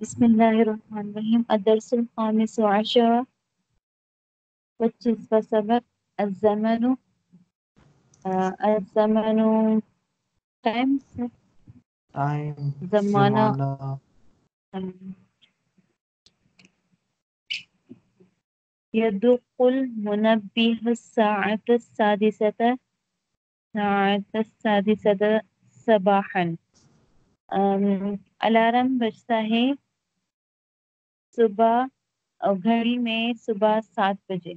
بسم الله الرحمن الرحيم. الدرس الخامس عشر. والجزء سبق الزمن. آه الزمن time. تايم زمانا, زمانة. آه. يدق المنبه الساعة السادسة الساعة السادسة صباحا. الارم بجتا ہے صبح گھڑی میں صبح سات بجے.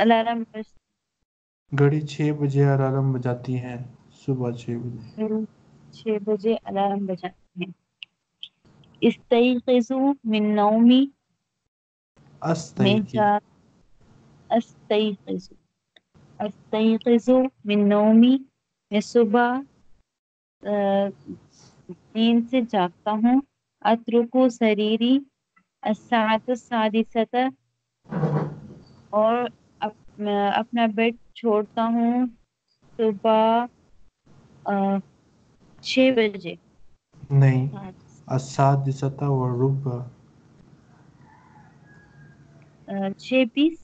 الارم گھڑی چھ بجے الارم بجاتی ہے صبح چھ بجے. چھ بجے الارم بجاتے ہیں. استيقظوا من جا استيقظ استيقظ من نومی میں صبح نیند سے جاگتا ہوں اترکو سریری اور اپنا بیڈ چھوڑتا ہوں صبح چھ بجے نہیں والربع آ، چھ بیس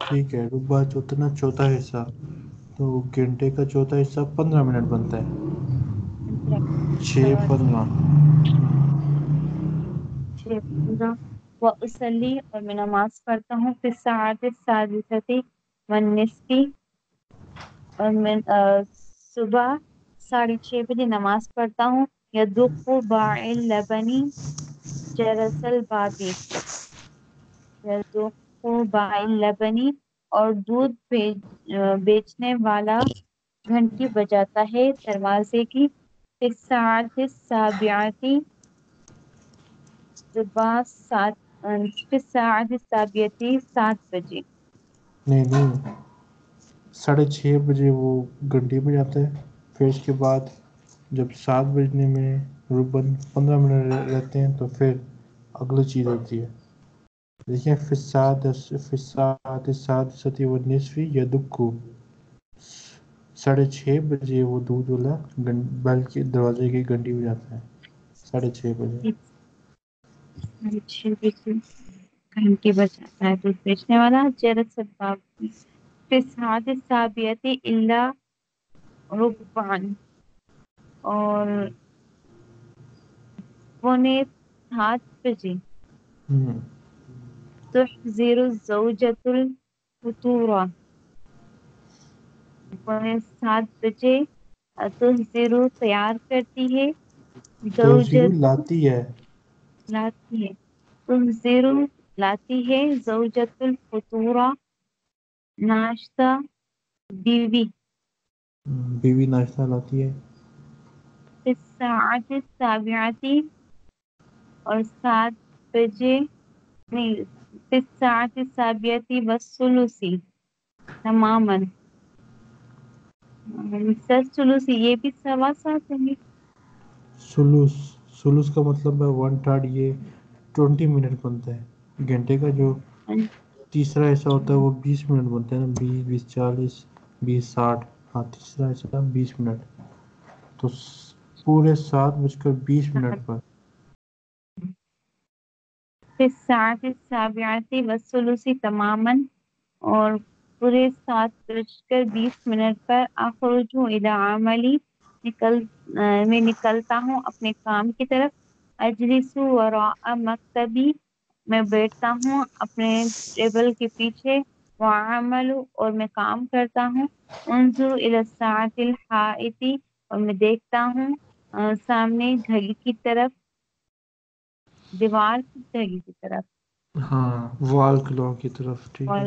ٹھیک ہے ربع چوتنا چوتھا حصہ۔ تو گھنٹے کا چوتھا حصہ پندرہ منٹ بنتا ہے۔ چھ پندرہ۔ چھ پندرہ۔ و اسلی اور میں نماز پڑھتا ہوں۔ پھر ساعت السادسة والنصف اور میں صبح ساڑھے چھ بجے نماز پڑھتا ہوں۔ یدق باع اللبنی جرس البابی یدق باع اور دودھ بیچ- بیچنے والا گھنٹی بجاتا ہے۔ دروازے کی پھر صبح سات سات بجے۔ نہیں نہیں، ساڑھے چھ بجے وہ گھنٹی بجاتا ہے۔ پھر اس کے بعد جب سات بجنے میں ربن پندرہ منٹ رہتے ہیں تو پھر اگلی چیز ہوتی ہے۔ دیکھیں فساد فساد سات ستی و نصفی یا دکو ساڑھے چھ بجے وہ دودھ والا بیل کے دروازے کی گھنٹی بجاتا ہے۔ ساڑھے چھ بجے۔ ساڑھے چھ بجے گھنٹی بجاتا ہے دودھ بیچنے والا۔ الباب پھر ساعت السابعة الا ربعا اور پونے سات بجے۔ تحذر الزوجة الفطورة سات بجے تحذر تیار کرتی ہے. زوجت لاتی ہے. لاتی ہے. تحذر لاتی ہے زوجت الفطورة ناشتہ بیوی. بیوی ناشتہ لاتی ہے. ساعت السابعة اور سات بجے نہیں تماما سلوسی یہ بھی سوا سات ہوں گے سلوس سلوس کا مطلب ہے ون تھرڈ یہ ٹوینٹی منٹ بنتا ہے۔ گھنٹے کا جو تیسرا حصہ ہوتا ہے وہ بیس منٹ بنتا ہے نا۔ بیس بیس چالیس بیس ساٹھ۔ ہاں تیسرا حصہ بیس منٹ۔ تو پورے سات بج کر بیس منٹ پر۔ پھر ساعت السابعة والثلث اور پورے سات بج کر بیس منٹ پر اخرج الى عملی، نکل میں نکلتا ہوں اپنے کام کی طرف۔ اجلس وراء مکتبی، میں بیٹھتا ہوں اپنے ٹیبل کے پیچھے۔ وعمل اور میں کام کرتا ہوں۔ انظر الى الساعة الحائط اور میں دیکھتا ہوں سامنے گھڑی کی طرف۔ دیوار کی طرف۔ ہاں وال کلو کی طرف ٹھیک ہے۔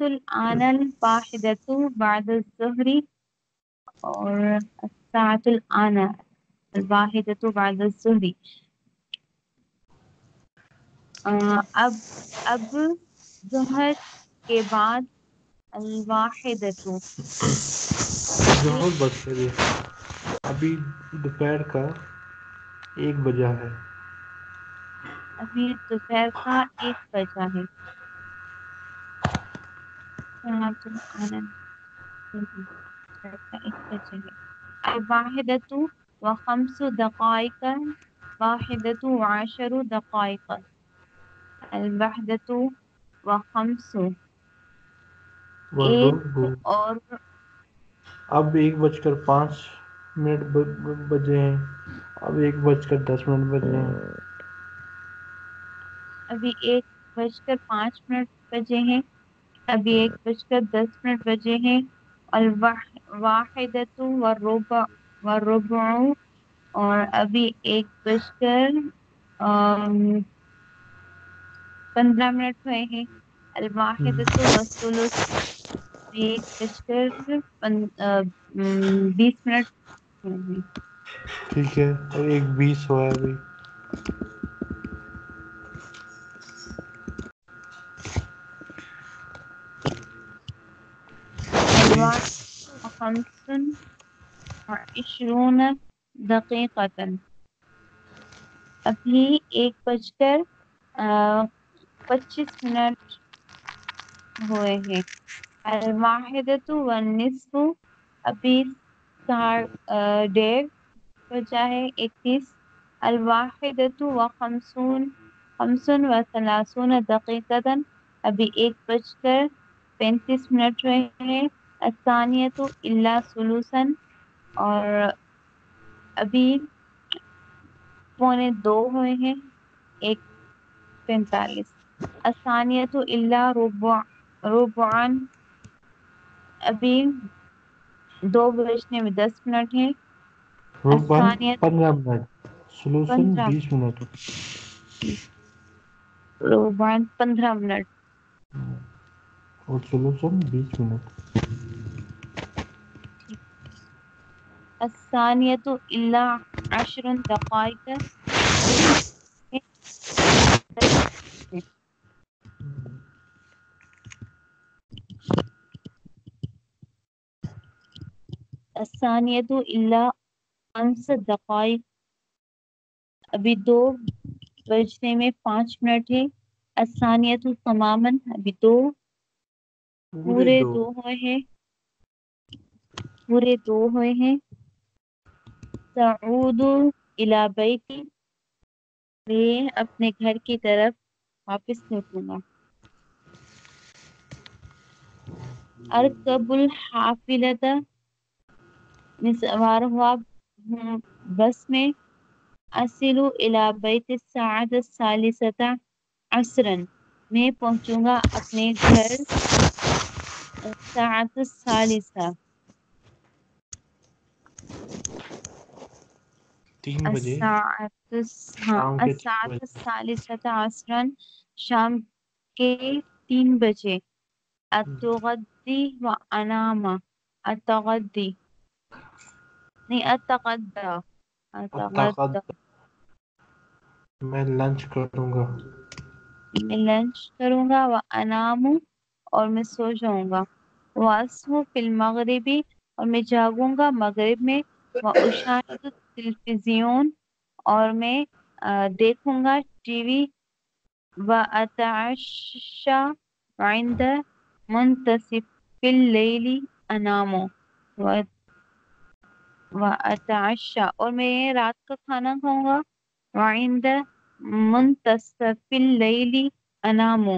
الآن الواحدة بعد الظهر اور الآن الواحدة بعد اب اب ظہر کے بعد ظہر ابھی دوپہر کا ایک بجا ہے۔ ابھی دوپہر کا ایک بجا ہے۔ الواحدة وخمس دقائق واحدة وعشر دقائق۔ ایک والربع اور اب ایک بج کر پانچ منٹ بجے ہیں۔ اب ایک بج کر دس منٹ بجے ہیں۔ ابھی ایک بج کر پانچ منٹ بجے ہیں۔ ابھی ایک بج کر دس منٹ بجے ہیں۔ الواحدت الواحدۃ والربع والربع اور ابھی ایک بج کر پندرہ منٹ ہوئے ہیں۔ الواحدۃ والثلث ابھی ایک بج کر بیس منٹ۔ ہوئے ہیں ٹھیک ہے اور ایک بیس ہوا ہے ابھی۔ الواحد خمس وعشرون دقيقة ابھی ایک بج کر پچیس منٹ ہوئے ہیں۔ الواحدۃ والنصف، ابھی ساڑھ ڈیڑھ بجا ہے، اکیس، الواحدۃ وخمسون خمسن و ثلاثون دقیقة ابھی ایک بج کر پینتیس منٹ ہوئے ہیں۔ الثانیۃ الا سلوسن اور ابھی پونے دو ہوئے ہیں، ایک پینتالیس۔ الثانیۃ الا ربع ربعن ابھی دو بجنے میں دس منٹ ہیں۔ الثانیۃ پندرہ منٹ پندرہ بیس منٹ ربعن پندرہ منٹ اور سلوسن بیس منٹ الثانیۃ الا عشر دقائق الثانیۃ الا خمس دقائق۔ ابھی دو بجنے میں پانچ منٹ ہے الثانیۃ تماماً۔ ابھی دو۔ پورے دو۔ ہوئے ہیں۔ پورے دو ہوئے ہیں۔ سعود الى بیتی میں اپنے گھر کی طرف واپس لوٹوں گا۔ ارکب الحافلت میں سوار ہوا۔ بس میں اصل الى بیت الساعة الثالثة عصرا۔ میں پہنچوں گا اپنے گھر ساعت الثالثة تین بجے ہاں، شام کے تین الساعة بجے۔ الثالثة عصرا شام کے تین بجے۔ اتغدی و اناما اتغدی۔ نہیں اتغدا اتغدا اتقد میں لنچ کروں گا میں لنچ کروں گا و انام اور میں سو جاؤں گا واسو فی المغربی اور میں جاگوں گا مغرب میں و اشاہد تلویزیون اور میں دیکھوں گا ٹی وی و اتعشا عند منتصف اللیل انامو و و اتعشا اور میں رات کا کھانا کھاؤں گا۔ وعند منتصف اللیل انامو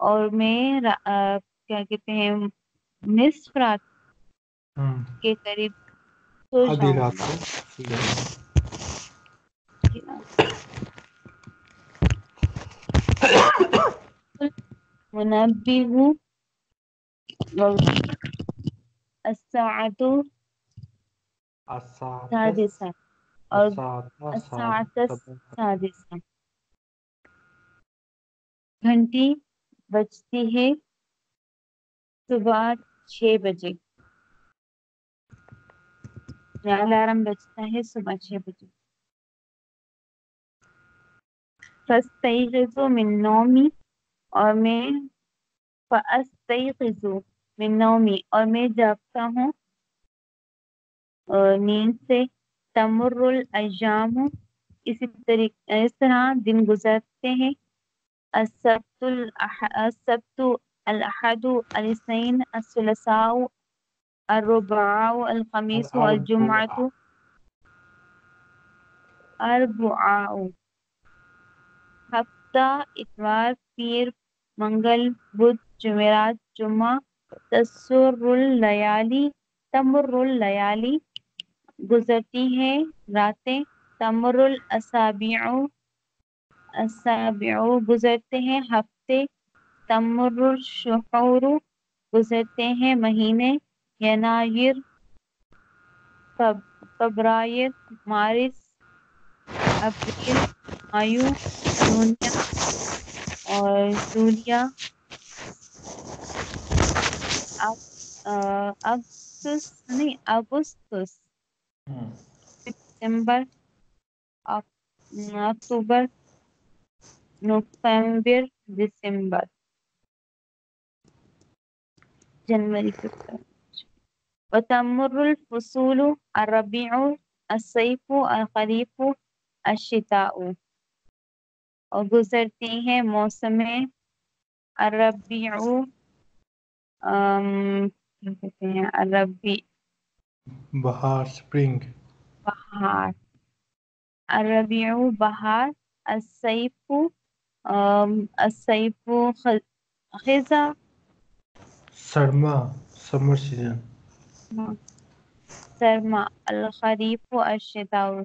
اور میں کیا کہتے ہیں نصف رات ہم، کے قریب سو جاؤں۔ گا سو جاؤں گا۔ منبه الساعة اور السادسة گھنٹی بجتی ہے صبح چھ بجے۔ الارم بجتا ہے صبح چھ بجے۔ فاستيقظ من نومي اور میں فاستيقظ من اور میں جاگتا ہوں نیند سے تمر الایام اسی طریقے اس طرح دن گزرتے ہیں۔ السبت السبت الأحد الاثنين الثلاثاء الرباع الخميس الأربعاء. الجمعة أربعاء. ہفتہ اتوار پیر منگل بدھ جمعرات جمعہ تسر اللیالی تمر اللیالی گزرتی ہیں راتیں تمر الاسابیع اسابیع گزرتے ہیں ہفتے تمر الشہور گزرتے ہیں مہینے ینایر فبرائر مارس اپریل مایو جونیا اور جولیا۔ اگ- آ، اگستس نہیں اگستس۔ ستمبر اکتوبر نومبر دسمبر جنوری وتمر الفصول الربيع الصيف الخريف الشتاء. اور گزرتی ہیں موسم الربیع ام، کہتے ہیں؟ الربی بهار spring بهار الربيع بهار السيف السيف خزة سرما summer season سرما الخريف الشتاء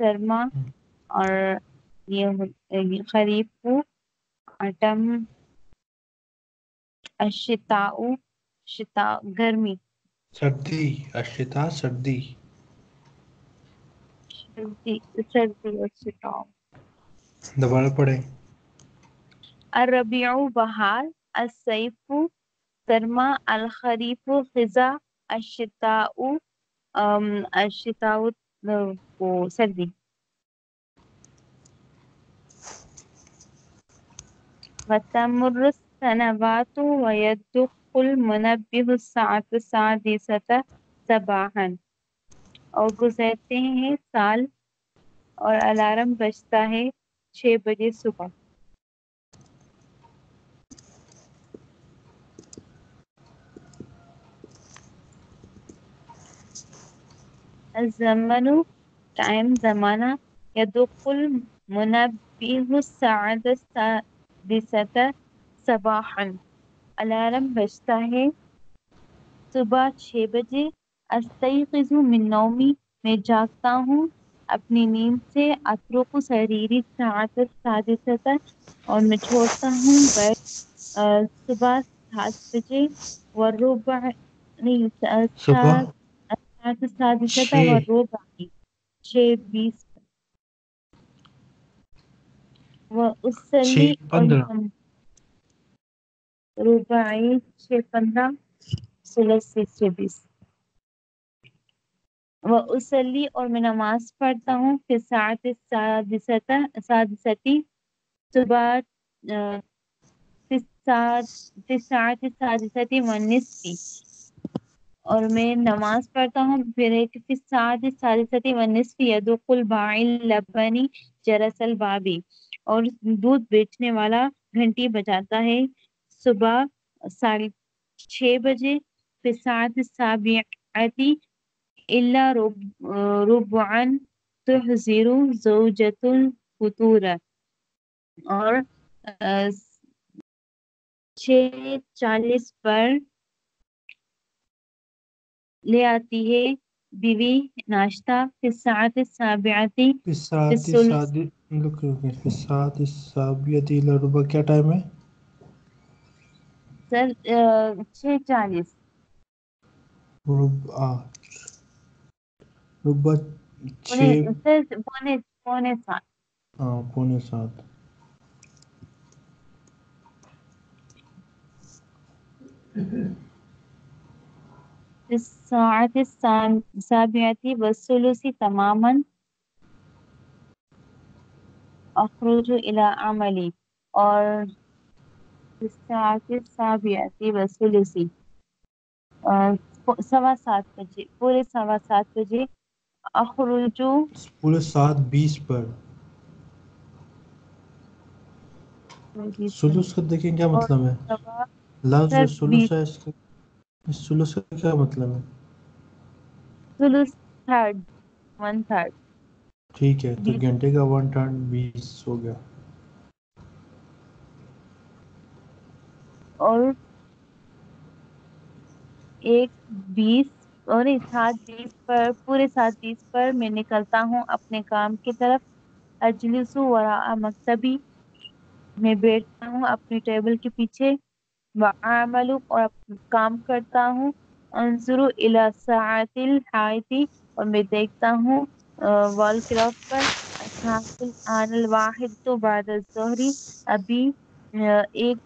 سرما اور یہ خریف آٹم الشتاء شتاء گرمی۔ سردی اشتا سردی۔ دوبارہ پڑھیں۔ الربیع بہار الصیف سرما الخریف خزاں الشتاء ام، الشتاء وہ سردی وتمر السنوات ويدق المنبه الساعة السادسة صباحا اور گزرتے ہیں سال اور الارم بجتا ہے چھ بجے صبح۔ الزمن ٹائم زمانہ يدق المنبه الساعة السادسة صباحا۔ الارم بجتا ہے۔ صبح چھ بجے استيقظ من نومی۔ میں جاگتا ہوں اپنی نیند سے اترک سریری ساعت السادسة اور میں چھوڑتا ہوں۔ بیٹھ صبح سات بجے۔ والربع نہیں صبح؟ چھ چھ پندرہ۔ اور میں نماز پڑھتا ہوں پھر السادسة سادستی صبح الساعة فی الساعة السادسة والنصف اور میں نماز پڑھتا ہوں، پھر ایک فی الساعة السادسة والنصف يدق الباعی اللبنی جرس البابی۔ اور دودھ بیچنے والا گھنٹی بجاتا ہے صبح ساڑھے چھ بجے۔ فی الساعة السابعة إلا رب، ربعا تحذر زوجة الفطور۔ اور چھ چالیس پر لے آتی ہے۔ بیوی ناشتہ رک رک فساد سابیتی ربع کیا ٹائم ہے؟ سر چھ چالیس۔ ربع ربع پونے چھ پونے پونے سات۔ ہاں پونے سات۔ فی الساعة السابعة والثلث تماما. اخرج الى عملی اور السابعة والثلث. سوا سات بجے پورے سوا سات بجے. اخرجو پورے سات بیس پر. سلوس کا دیکھیں کیا مطلب ہے؟ لفظ سلوس ہے اس کا اس کا کیا مطلب ہے؟ سلوس تھرڈ ون تھرڈ۔ ٹھیک ہے تو بیس گھنٹے کا ون ٹرن بیس ہو گیا۔ اور ایک بیس اور سات بیس پر پورے سات بیس پر میں نکلتا ہوں اپنے کام کی طرف۔ اجلس وراء مکتبی میں بیٹھتا ہوں اپنی ٹیبل کے پیچھے۔ وعمل اور کام کرتا ہوں۔ انظر الى الساعة الحائط اور میں دیکھتا ہوں وال کلاک پر۔ الساعة الآن الواحد تو بعد الظہری ابھی ایک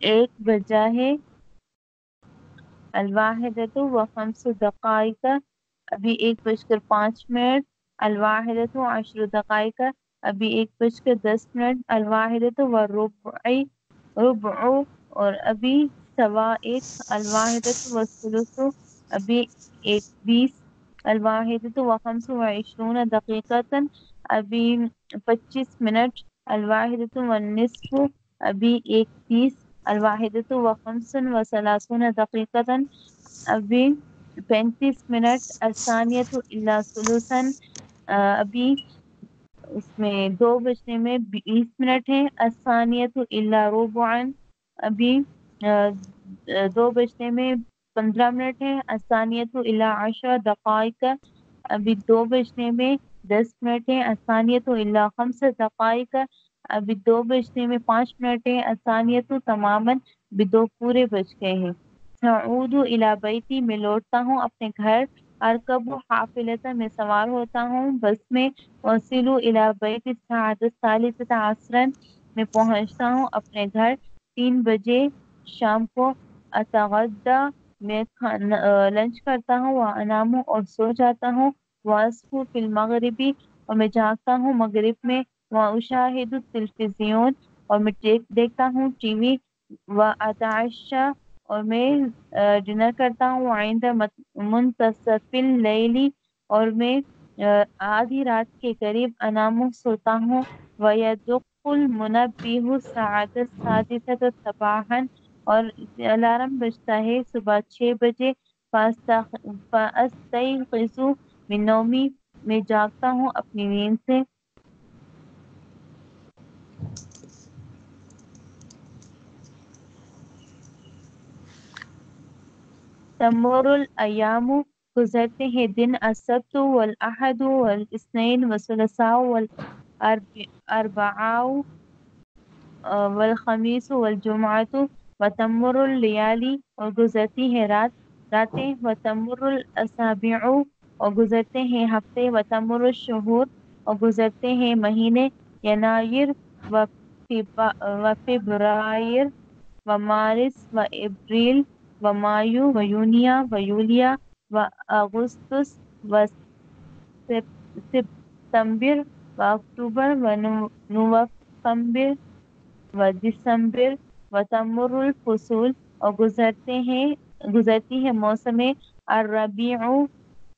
ایک بجا ہے۔ الواحدۃ و خمس دقائق۔ ابھی ایک بج کر پانچ منٹ۔ الواحدۃ عشر دقائق۔ ابھی ایک بج کر دس منٹ۔ الواحدۃ والربع ربع اور ابھی سوا ایک الواحدۃ والثلث، ابھی ایک بیس الواحدۃ وخمس وعشرون دقیقۃ ابھی پچیس منٹ الواحدۃ والنصف، ابھی ایک تیس الواحدۃ وخمس وثلاثون دقیقۃ ابھی پینتیس منٹ الثانیۃ الا ثلثا ابھی اس میں دو بجنے میں بیس منٹ ہے الثانیۃ الا ربعا ابھی دو بجنے میں پندرہ منٹ ہے الثانیۃ الا عشر دقائق، ابھی دو بجنے میں دس منٹ ہے الثانیۃ الا خمس دقائق، ابھی دو بجنے میں پانچ منٹ ہے الثانیۃ تماما ابھی دو پورے بج گئے ہیں۔ ساعود الی بیتی میں لوٹتا ہوں، اپنے گھر۔ ارکب و حافلتا میں سوار ہوتا ہوں۔ بس میں وصل الی بیت الساعة الثالثة عصرا میں پہنچتا ہوں، اپنے گھر۔ تین بجے شام کو اتغدا میں لنچ کرتا ہوں وہ انام ہوں اور سو جاتا ہوں۔ واصف فی المغربی اور میں جاگتا ہوں۔ مغرب میں وہ اشاہد التلویزیون اور میں دیکھتا ہوں، ٹی وی۔ و اتعشى اور میں ڈنر کرتا ہوں۔ آئندہ منتصف اللیلی اور میں آدھی رات کے قریب انام سوتا ہوں۔ ويدق المنبه الساعة السادسة صباحا اور الارم بجتا ہے صبح چھ بجے۔ فاستيقظ من نومي میں جاگتا ہوں اپنی نیند سے۔ تمر الایام، گزرتے ہیں دن، السبت والاحد والاثنين والثلاثاء والاربعاء والخمیس والجمعة، وتمر اللیالی اور گزرتی ہے رات راتیں وتمر الاسابع اور گزرتے ہیں ہفتے وتمر الشہور اور گزرتے ہیں مہینے ینایر و فبرائر و مارس و ابریل و مایو و یونیا و یولیا و اگستس و ستمبر و اکتوبر و نومبر و دسمبر و تمر الفصول اور گزرتے ہیں، گزرتی ہے موسم الربیع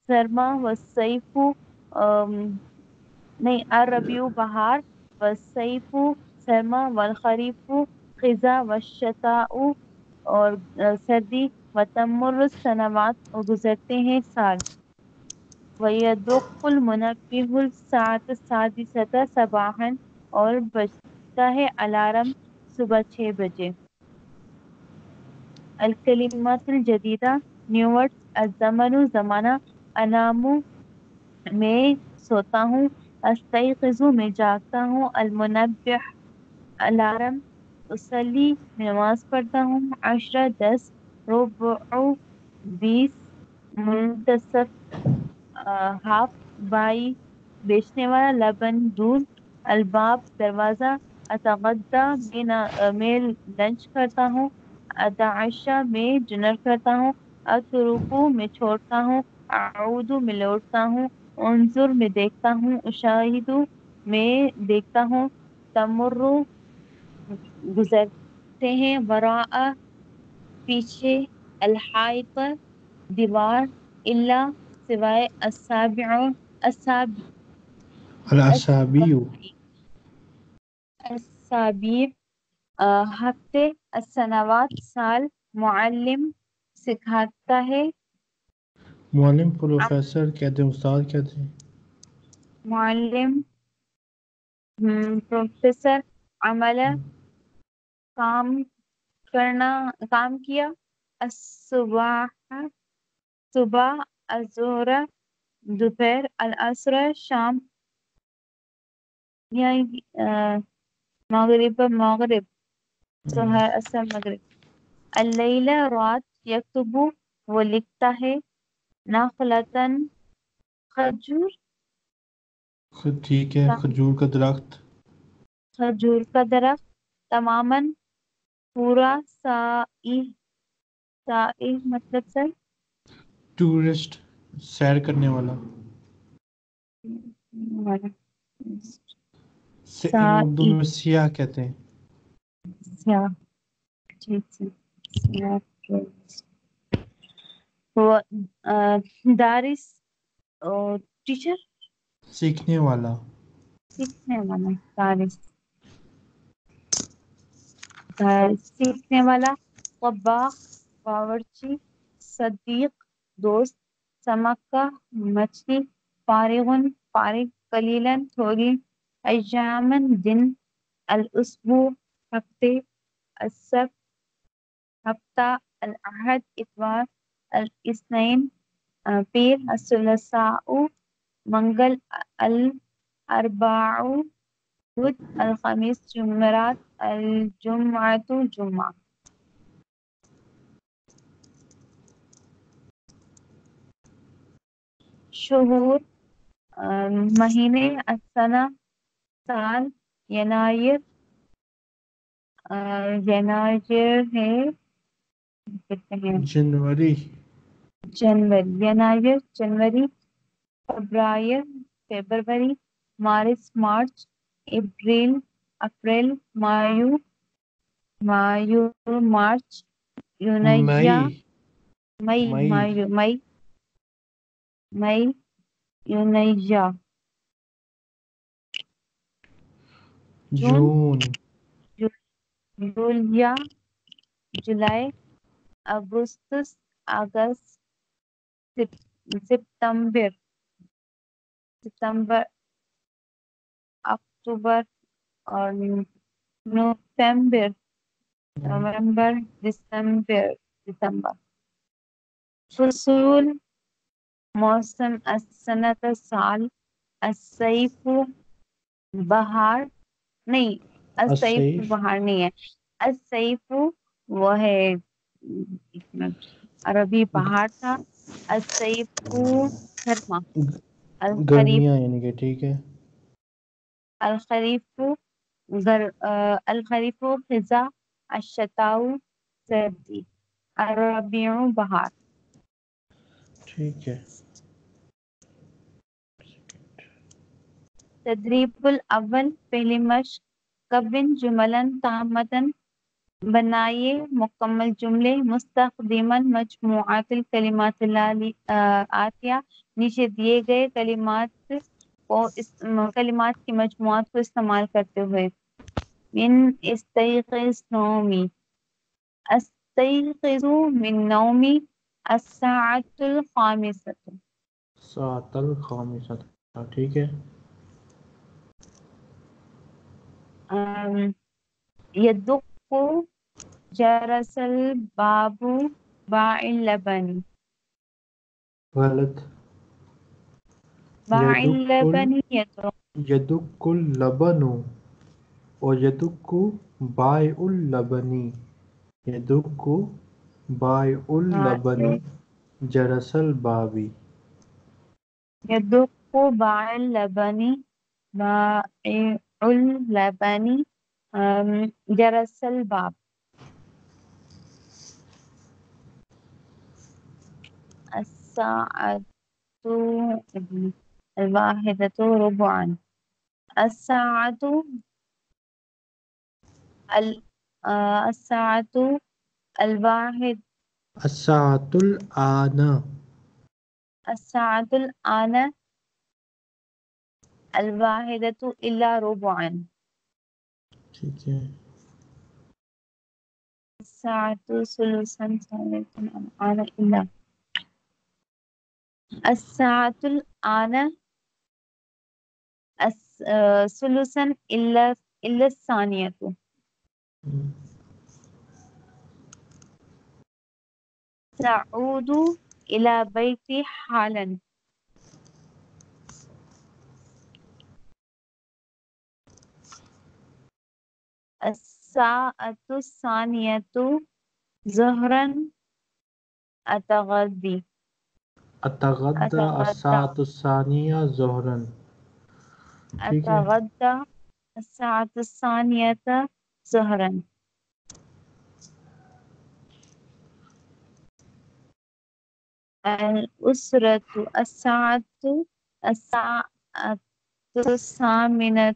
سرما و سیف نہیں الربیع بہار و سیف سرما والخریف خزاں و شتاء اور سردی و تمر السنوات، اور گزرتے ہیں سال۔ ويدق المنبه الساعة السادسة صباحا اور بجتا ہے الارم صبح چھ بجے۔ الکلمات الجدیدہ نیو ورڈز الزمن زمانہ انام میں سوتا ہوں استيقظ میں جاگتا ہوں المنبه الارم، اصلی، نماز پڑھتا ہوں، عشرہ، دس، ربع، بیس، منتصف ہاف بائی بیچنے والا لبن، دودھ الباب دروازہ اتغدا میں میں لنچ کرتا ہوں اتعشى میں ڈنر کرتا ہوں اترکو میں چھوڑتا ہوں اعود میں لوٹتا ہوں، انظر، میں دیکھتا ہوں، اشاہد، میں دیکھتا ہوں، تمر گزرتے ہیں، وراء، پیچھے الحائط دیوار الا سوائے الاسابیو ہفتے السنوات سال معلم سکھاتا ہے۔ معلم پروفیسر کہتے ہیں استاد کہتے ہیں۔ معلم پروفیسر عمل کام کرنا کام کیا۔ الصبح صبح الظہر دوپہر العصر شام یعنی آ، مغرب مغرب سحر اثر مغرب۔ اللیلہ رات یکتب وہ لکھتا ہے نخلتن خجور خ- ٹھیک ہے کھجور کا درخت۔ کھجور کا درخت تماما پورا سائی سائی مطلب سر۔ ٹورسٹ سیر کرنے والا۔ اردو میں سیاح کہتے ہیں۔ سیاہ سیاہ دارس ٹیچر۔ سیکھنے والا۔ سیکھنے والا دارس۔ دارس سیکھنے والا۔ طباخ باورچی صدیق۔ دوست سمکہ مچھلی فارغن، فارغ قلیلاً تھوڑی ایامن دن الاسبوع ہفتے السبت ہفتہ، الاحد، اتوار الاثنین پیر، الثلاثاء، منگل الاربعاء بدھ، الخمیس، جمعرات، الجمعۃ، جمعہ۔ شہور مہینے السنہ سال ینائر ینائر ہے جنوری۔ جنوری ینائر جنوری فبرایر February March March April April مایو مایو مارچ یونیا May. مایو May. may June. June. Julia. July. Augustus. August. September. September. October. Or November. Mm. November. December. December. Fusul. موسم السنة سال الصيف بہار نہیں الصيف بہار نہیں ہے۔ الصيف وہ ہے عربی بہار تھا۔ الصيف گرما الخریف گرمیاں یعنی کہ ٹھیک ہے۔ الخریف گر الخریف خزاں الشتاء سردی۔ الربیع بہار۔ ٹھیک ہے۔ تدریب الاول پہلی مشق کبن جملن تامتن بنائیے مکمل جملے مستخدمن مجموعات الکلمات اللالی- آ، نیچے دیے گئے کلمات کو اس کلمات کی مجموعات کو استعمال کرتے ہوئے۔ من استيقظ نومي استيقظ من نومي الساعة الخامسة۔ سات الخامسہ ٹھیک ہے۔ أم، يدق جرس الباب باع اللبن غلط۔ باع اللبن يدق اللبن ويدق بائع اللبن۔ يدق بائع اللبن جرس الباب يدق باع اللبن باع اللبن أم، جرس الباب الساعة الواحدة ربعا. الساعة ال- آه، الساعة الواحد. الساعة الآن. الساعة الآن الواحدة إلا ربعا. الساعة ثلثا الآن إلا. الساعة الآن ثلثا إلا إلا الثانية. تعود إلى بيتي حالا. الساعة الثانية ظهرا اتغدى أتغدى. الساعة الثانية ظهرا أتغدى الساعة الثانية ظهرا الأسرة الساعة الساعة الثامنة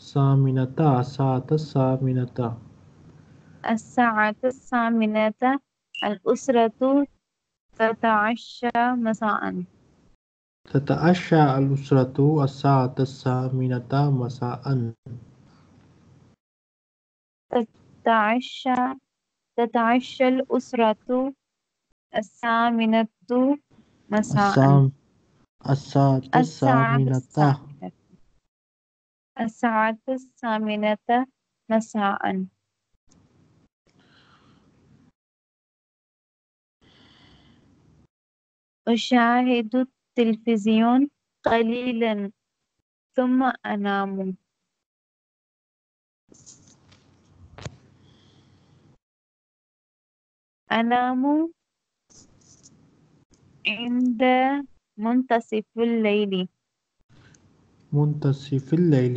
سامنتا الساعة الثامنة. الساعة الثامنة الأسرة تتعشى مساء. تتعشى الأسرة الساعة الثامنة مساء. تتعشى تتعشى الأسرة الثامنة مساء. الساعة الثامنة. الثامنة الساعة الثامنة مساء. أشاهد التلفزيون قليلا ثم أنام. أنام عند منتصف الليل. منتصف الليل.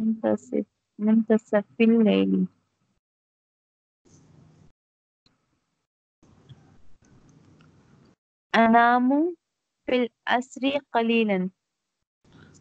منتصف منتصف الليل. أنام في الأسر قليلا.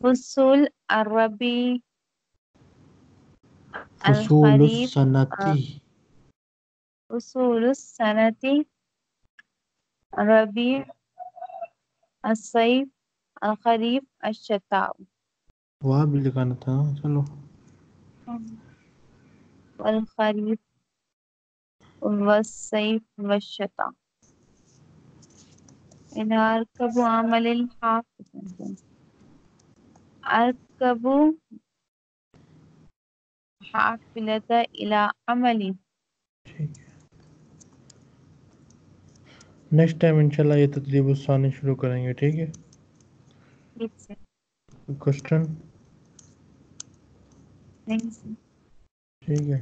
فصول الربيع. فصول السنتی فصول السنة. الربيع الصيف الخريف الشتاء. لکھانا تھا نا چلو والخريف والصيف والشتاء. إن أركب عمل الحافظ. أركب حافلة إلى عملي ٹھیک ہے۔ نیکسٹ ٹائم انشاءاللہ یہ تدریب الثانی شروع کریں گے ٹھیک ہے؟ کوشچن ٹھیک ہے۔